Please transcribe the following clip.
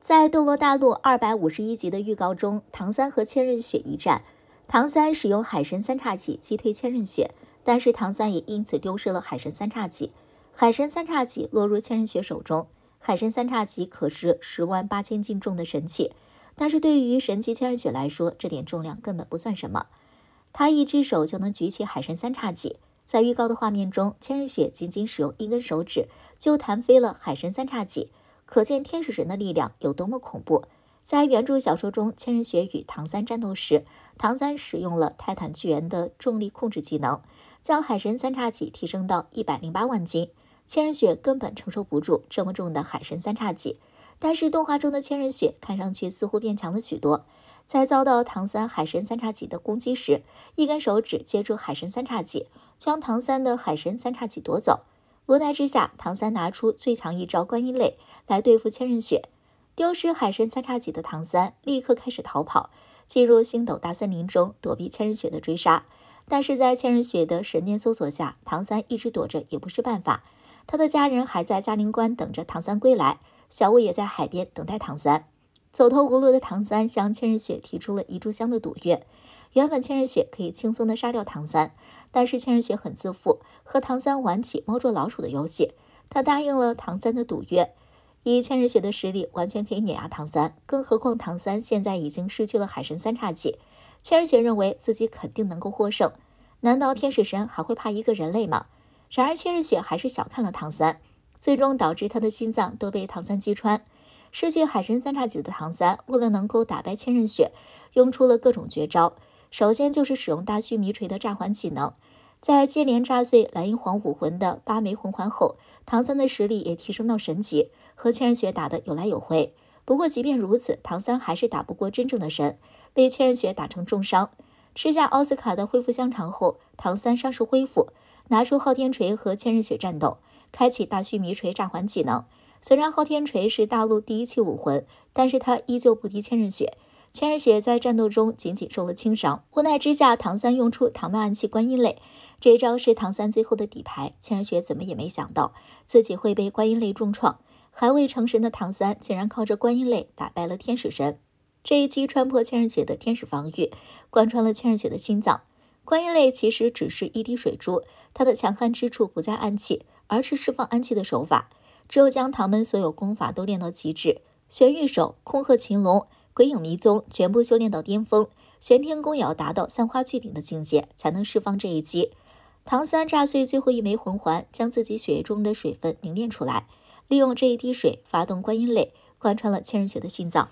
在《斗罗大陆》二百五十一集的预告中，唐三和千仞雪一战，唐三使用海神三叉戟击退千仞雪，但是唐三也因此丢失了海神三叉戟。海神三叉戟落入千仞雪手中。海神三叉戟可是十万八千斤重的神器，但是对于神级千仞雪来说，这点重量根本不算什么。他一只手就能举起海神三叉戟。在预告的画面中，千仞雪仅仅使用一根手指就弹飞了海神三叉戟，可见天使神的力量有多么恐怖。在原著小说中，千仞雪与唐三战斗时，唐三使用了泰坦巨猿的重力控制技能，将海神三叉戟提升到一百零八万斤。千仞雪根本承受不住这么重的海神三叉戟，但是动画中的千仞雪看上去似乎变强了许多。在遭到唐三海神三叉戟的攻击时，一根手指接住海神三叉戟，将唐三的海神三叉戟夺走。无奈之下，唐三拿出最强一招观音泪来对付千仞雪。丢失海神三叉戟的唐三立刻开始逃跑，进入星斗大森林中躲避千仞雪的追杀。但是在千仞雪的神念搜索下，唐三一直躲着也不是办法。他的家人还在嘉陵关等着唐三归来，小五也在海边等待唐三。走投无路的唐三向千仞雪提出了一炷香的赌约。原本千仞雪可以轻松的杀掉唐三，但是千仞雪很自负，和唐三玩起猫捉老鼠的游戏。他答应了唐三的赌约，以千仞雪的实力完全可以碾压唐三，更何况唐三现在已经失去了海神三叉戟。千仞雪认为自己肯定能够获胜。难道天使神还会怕一个人类吗？然而，千仞雪还是小看了唐三，最终导致他的心脏都被唐三击穿。失去海神三叉戟的唐三，为了能够打败千仞雪，用出了各种绝招。首先就是使用大须弥锤的炸环技能，在接连炸碎蓝银皇武魂的八枚魂环后，唐三的实力也提升到神级，和千仞雪打得有来有回。不过，即便如此，唐三还是打不过真正的神，被千仞雪打成重伤。吃下奥斯卡的恢复香肠后，唐三伤势恢复。拿出昊天锤和千仞雪战斗，开启大须弥锤炸环技能。虽然昊天锤是大陆第一器武魂，但是他依旧不敌千仞雪。千仞雪在战斗中仅仅受了轻伤。无奈之下，唐三用出唐曼暗器观音泪，这一招是唐三最后的底牌。千仞雪怎么也没想到自己会被观音泪重创，还未成神的唐三竟然靠着观音泪打败了天使神。这一击穿破千仞雪的天使防御，贯穿了千仞雪的心脏。观音泪其实只是一滴水珠，它的强悍之处不在暗器，而是释放暗器的手法。只有将唐门所有功法都练到极致，玄玉手、空鹤擒龙、鬼影迷踪全部修炼到巅峰，玄天功也要达到三花聚顶的境界，才能释放这一击。唐三炸碎最后一枚魂环，将自己血液中的水分凝练出来，利用这一滴水发动观音泪，贯穿了千仞雪的心脏。